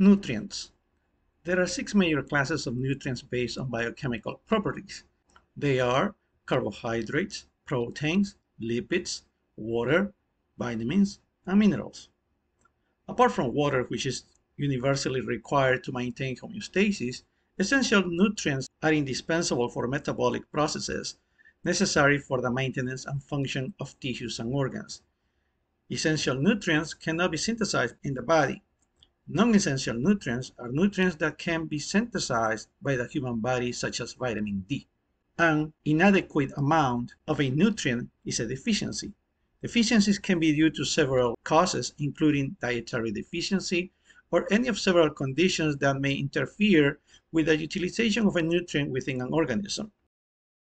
Nutrients. There are six major classes of nutrients based on biochemical properties. They are carbohydrates, proteins, lipids, water, vitamins, and minerals. Apart from water, which is universally required to maintain homeostasis, essential nutrients are indispensable for metabolic processes necessary for the maintenance and function of tissues and organs. Essential nutrients cannot be synthesized in the body. Non-essential nutrients are nutrients that can be synthesized by the human body, such as vitamin D. An inadequate amount of a nutrient is a deficiency. Deficiencies can be due to several causes, including dietary deficiency or any of several conditions that may interfere with the utilization of a nutrient within an organism.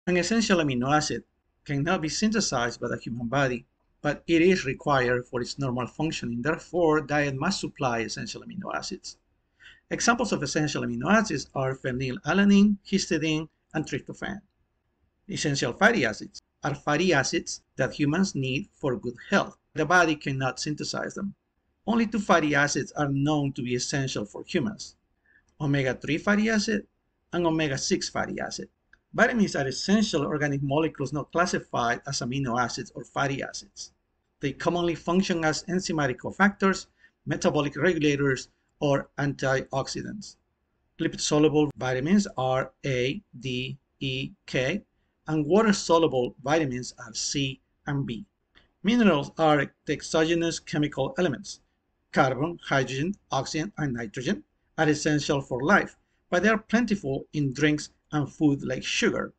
An essential amino acid cannot be synthesized by the human body but it is required for its normal functioning. Therefore, diet must supply essential amino acids. Examples of essential amino acids are phenylalanine, histidine, and tryptophan. Essential fatty acids are fatty acids that humans need for good health. The body cannot synthesize them. Only two fatty acids are known to be essential for humans, omega-3 fatty acid and omega-6 fatty acid. Vitamins are essential organic molecules not classified as amino acids or fatty acids. They commonly function as enzymatic cofactors, metabolic regulators, or antioxidants. Lipid-soluble vitamins are A, D, E, K, and water-soluble vitamins are C and B. Minerals are the exogenous chemical elements. Carbon, hydrogen, oxygen, and nitrogen are essential for life, but they are plentiful in drinks and food like sugar.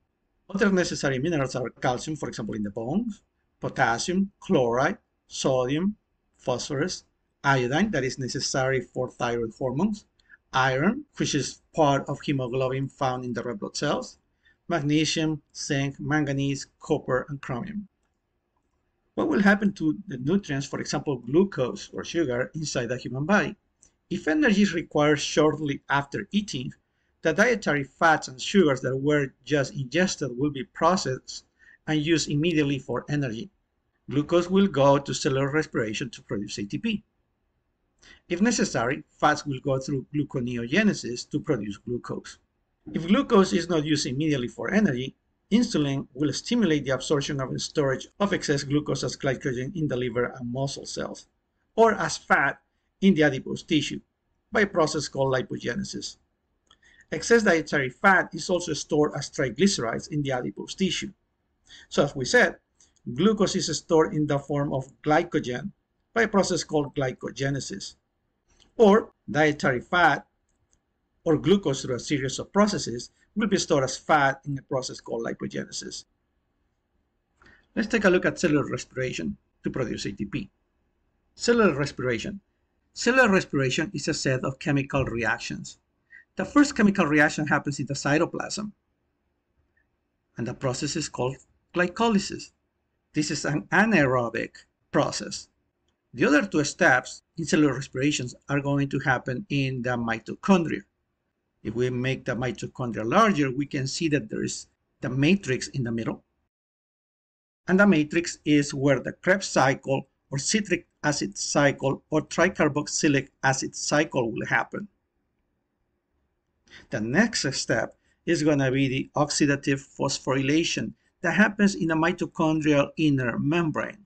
Other necessary minerals are calcium, for example, in the bones, potassium, chloride, sodium, phosphorus, iodine, that is necessary for thyroid hormones, iron, which is part of hemoglobin found in the red blood cells, magnesium, zinc, manganese, copper, and chromium. What will happen to the nutrients, for example, glucose or sugar, inside the human body? If energy is required shortly after eating, the dietary fats and sugars that were just ingested will be processed and used immediately for energy. Glucose will go to cellular respiration to produce ATP. If necessary, fats will go through gluconeogenesis to produce glucose. If glucose is not used immediately for energy, insulin will stimulate the absorption and storage of excess glucose as glycogen in the liver and muscle cells, or as fat in the adipose tissue, by a process called lipogenesis. Excess dietary fat is also stored as triglycerides in the adipose tissue. So as we said, glucose is stored in the form of glycogen by a process called glycogenesis. Or dietary fat or glucose through a series of processes will be stored as fat in a process called lipogenesis. Let's take a look at cellular respiration to produce ATP. Cellular respiration. Cellular respiration is a set of chemical reactions the first chemical reaction happens in the cytoplasm, and the process is called glycolysis. This is an anaerobic process. The other two steps in cellular respirations are going to happen in the mitochondria. If we make the mitochondria larger, we can see that there is the matrix in the middle. And the matrix is where the Krebs cycle or citric acid cycle or tricarboxylic acid cycle will happen. The next step is going to be the oxidative phosphorylation that happens in the mitochondrial inner membrane.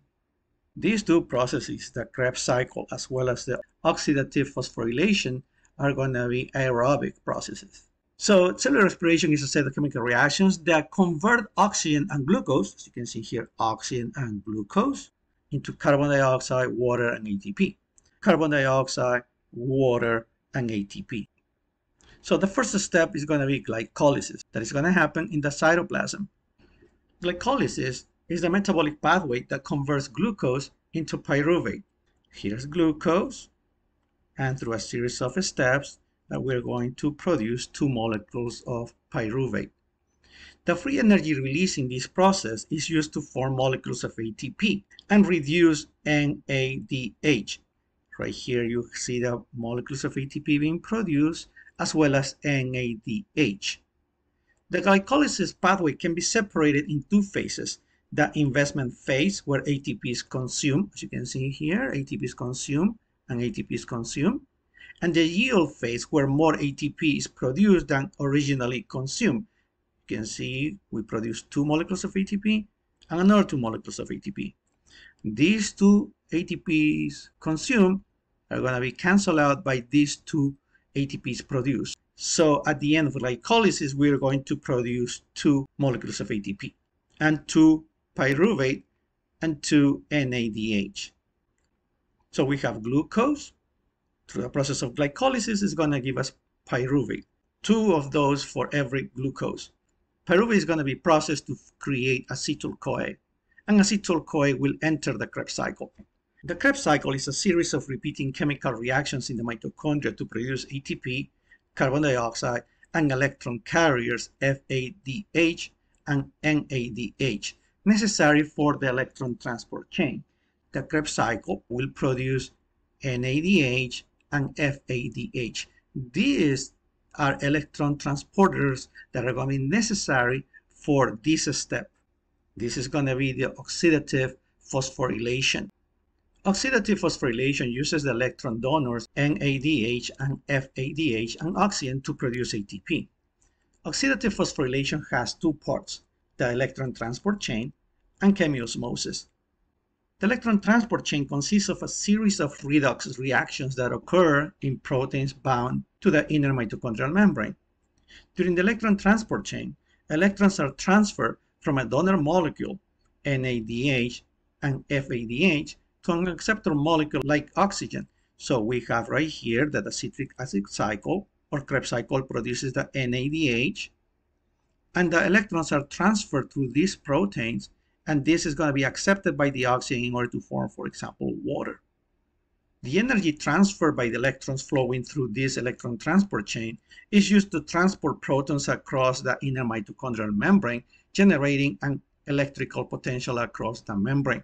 These two processes, the Krebs cycle as well as the oxidative phosphorylation, are going to be aerobic processes. So cellular respiration is a set of chemical reactions that convert oxygen and glucose, as you can see here, oxygen and glucose, into carbon dioxide, water, and ATP. Carbon dioxide, water, and ATP. So the first step is going to be glycolysis. That is going to happen in the cytoplasm. Glycolysis is the metabolic pathway that converts glucose into pyruvate. Here's glucose, and through a series of steps that we're going to produce two molecules of pyruvate. The free energy released in this process is used to form molecules of ATP and reduce NADH. Right here you see the molecules of ATP being produced as well as NADH. The glycolysis pathway can be separated in two phases. The investment phase, where ATP is consumed, as you can see here, ATP is consumed and ATP is consumed, and the yield phase where more ATP is produced than originally consumed. You can see we produce two molecules of ATP and another two molecules of ATP. These two ATPs consumed are going to be canceled out by these two ATPs produced. So at the end of glycolysis, we're going to produce two molecules of ATP and two pyruvate and two NADH. So we have glucose. Through the process of glycolysis is going to give us pyruvate. Two of those for every glucose. Pyruvate is going to be processed to create acetyl-CoA, and acetyl-CoA will enter the Krebs cycle. The Krebs cycle is a series of repeating chemical reactions in the mitochondria to produce ATP, carbon dioxide, and electron carriers FADH and NADH necessary for the electron transport chain. The Krebs cycle will produce NADH and FADH. These are electron transporters that are going to be necessary for this step. This is going to be the oxidative phosphorylation. Oxidative phosphorylation uses the electron donors NADH and FADH and oxygen to produce ATP. Oxidative phosphorylation has two parts, the electron transport chain and chemiosmosis. The electron transport chain consists of a series of redox reactions that occur in proteins bound to the inner mitochondrial membrane. During the electron transport chain, electrons are transferred from a donor molecule, NADH and FADH, to an acceptor molecule like oxygen. So we have right here that the citric acid cycle or Krebs cycle produces the NADH, and the electrons are transferred through these proteins, and this is going to be accepted by the oxygen in order to form, for example, water. The energy transferred by the electrons flowing through this electron transport chain is used to transport protons across the inner mitochondrial membrane, generating an electrical potential across the membrane.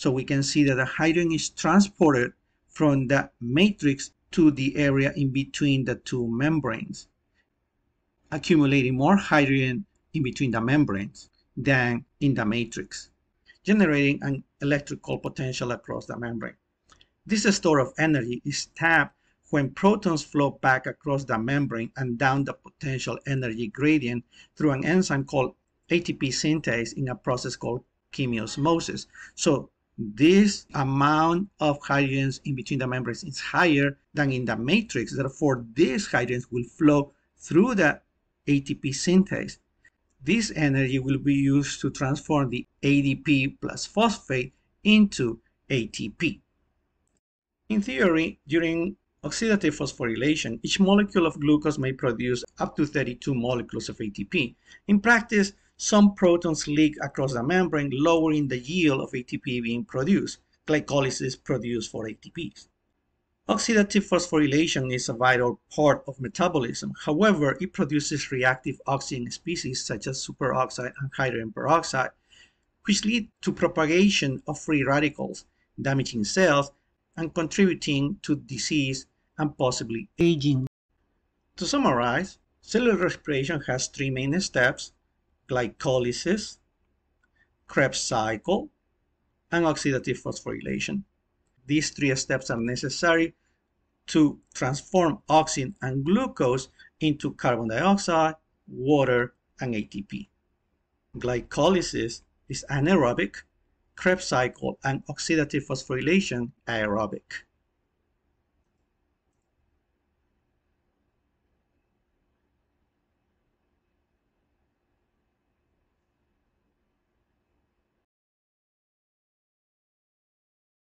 So we can see that the hydrogen is transported from the matrix to the area in between the two membranes, accumulating more hydrogen in between the membranes than in the matrix, generating an electrical potential across the membrane. This store of energy is tapped when protons flow back across the membrane and down the potential energy gradient through an enzyme called ATP synthase in a process called chemiosmosis. So this amount of hydrogens in between the membranes is higher than in the matrix. Therefore, these hydrogens will flow through the ATP synthase. This energy will be used to transform the ADP plus phosphate into ATP. In theory, during oxidative phosphorylation, each molecule of glucose may produce up to 32 molecules of ATP. In practice, some protons leak across the membrane, lowering the yield of ATP being produced. Glycolysis produces four ATPs. Oxidative phosphorylation is a vital part of metabolism. However, it produces reactive oxygen species such as superoxide and hydrogen peroxide, which lead to propagation of free radicals, damaging cells, and contributing to disease and possibly aging. To summarize, cellular respiration has three main steps, glycolysis, Krebs cycle, and oxidative phosphorylation. These three steps are necessary to transform oxygen and glucose into carbon dioxide, water, and ATP. Glycolysis is anaerobic Krebs cycle and oxidative phosphorylation aerobic.